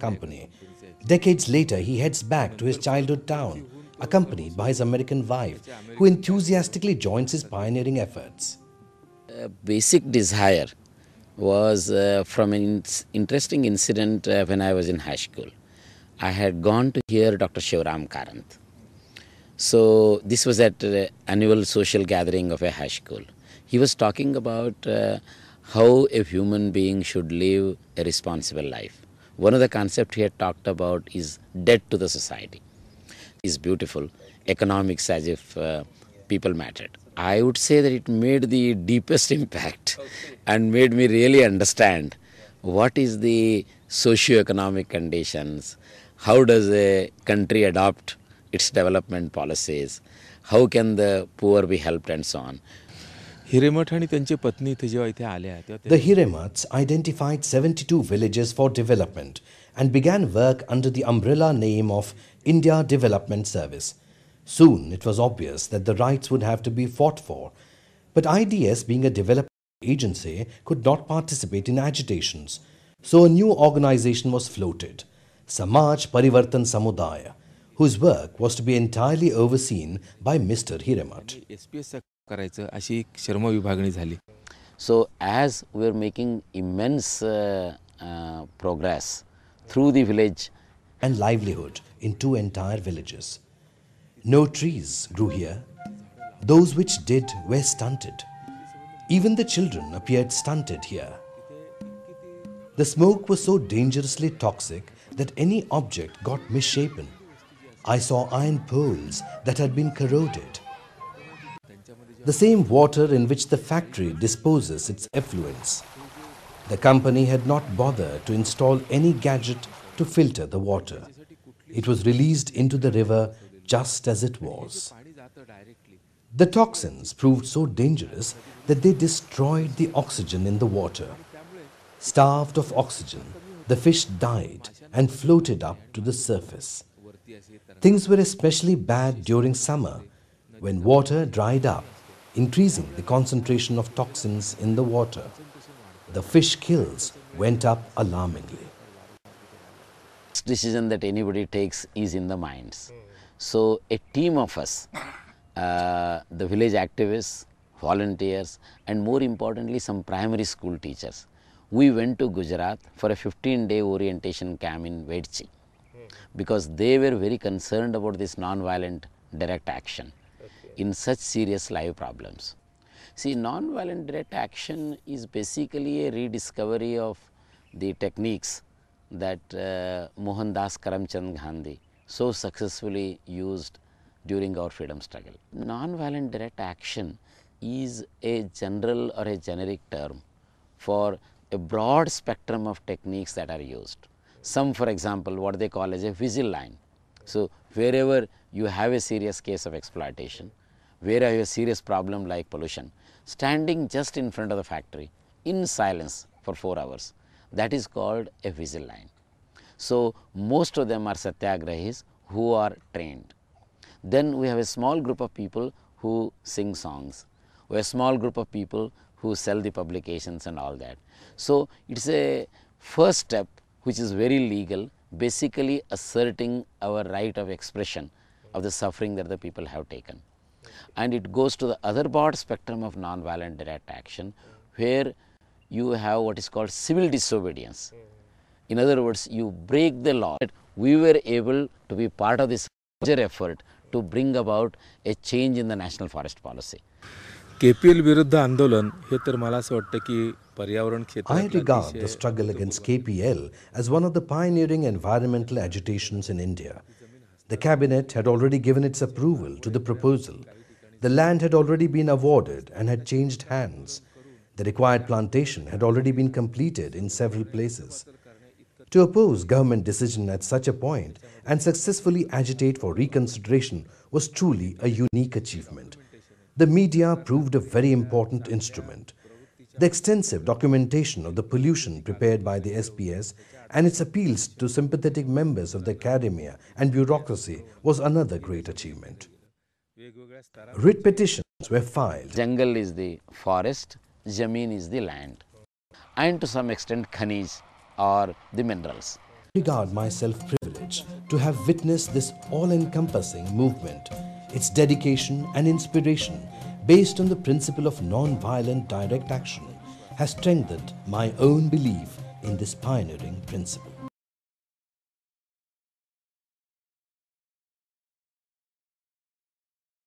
company. Decades later, he heads back to his childhood town, accompanied by his American wife, who enthusiastically joins his pioneering efforts. A basic desire was uh, from an interesting incident uh, when I was in high school. I had gone to hear Dr. Shivram Karanth. So this was at uh, annual social gathering of a high school. He was talking about uh, how a human being should live a responsible life. One of the concepts he had talked about is debt to the society. Is beautiful, economics as if uh, people mattered. I would say that it made the deepest impact and made me really understand what is the socio-economic conditions, how does a country adopt its development policies, how can the poor be helped and so on. The Hiremaths identified 72 villages for development and began work under the umbrella name of India Development Service. Soon it was obvious that the rights would have to be fought for, but IDS being a development agency could not participate in agitations. So a new organization was floated, Samaj Parivartan Samudaya, whose work was to be entirely overseen by Mr. Hiremath. S P S करायचं अशी एक श्रम विभागणी झाली So, as we are making immense uh, uh, progress through the village, and livelihood in two entire villages. No trees grew here. Those which did were stunted. Even the children appeared stunted here. The smoke was so dangerously toxic that any object got misshapen. I saw iron poles that had been corroded. The same water in which the factory disposes its effluents. The company had not bothered to install any gadget to filter the water. It was released into the river just as it was. The toxins proved so dangerous that they destroyed the oxygen in the water. Starved of oxygen, the fish died and floated up to the surface. Things were especially bad during summer when water dried up, increasing the concentration of toxins in the water. The fish kills went up alarmingly. decision that anybody takes is in the minds. So, a team of us, uh, the village activists, volunteers, and more importantly, some primary school teachers, we went to Gujarat for a 15 day orientation camp in Vedchi because they were very concerned about this non-violent direct action in such serious life problems. See, non-violent direct action is basically a rediscovery of the techniques that uh, Mohandas Karamchand Gandhi so successfully used during our freedom struggle. Non-violent direct action is a general or a generic term for a broad spectrum of techniques that are used. Some for example, what they call as a whistle line. So, wherever you have a serious case of exploitation, where you have a serious problem like pollution, standing just in front of the factory in silence for 4 hours, that is called a whistle line. So, most of them are satyagrahis who are trained. Then we have a small group of people who sing songs. We have a small group of people who sell the publications and all that. So, it is a first step which is very legal, basically asserting our right of expression of the suffering that the people have taken And it goes to the other broad spectrum of non-violent direct action where you have what is called civil disobedience. In other words, you break the law. We were able to be part of this larger effort to bring about a change in the national forest policy. के P L विरुद्ध आंदोलन हे तर मला असं वाटतं की पर्यावरण I क्षेत्रात regard the struggle against KPL as one of the pioneering environmental agitations in India. The cabinet had already given its approval to the proposal. The land had already been awarded and had changed hands. The required plantation had already been completed in several places. To oppose government decision at such a point and successfully agitate for reconsideration was truly a unique achievement. The media proved a very important instrument. The extensive documentation of the pollution prepared by the SPS and its appeals to sympathetic members of the academia and bureaucracy was another great achievement. Writ petitions were filed. Jungle is the forest, Jameen is the land, and to some extent Khanij or the minerals. I regard myself privileged to have witnessed this all encompassing movement, its dedication and inspiration based on the principle of non violent direct action has strengthened my own belief in this pioneering principle.